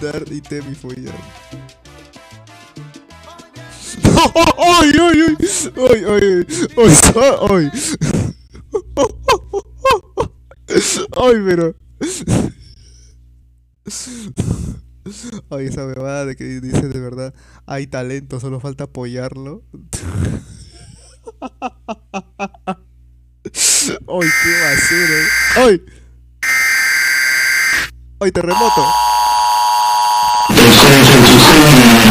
Dar ítem y follar. ¡Ay, ay, ay! ¡Ay, ay, ay! ¡Ay, ay! ¡Ay, pero! Ay, esa bebada de que dice de verdad, hay talento, solo falta apoyarlo. ¡Ay, qué basura! ¡Ay! ¡Ay, terremoto! It's going to conclusion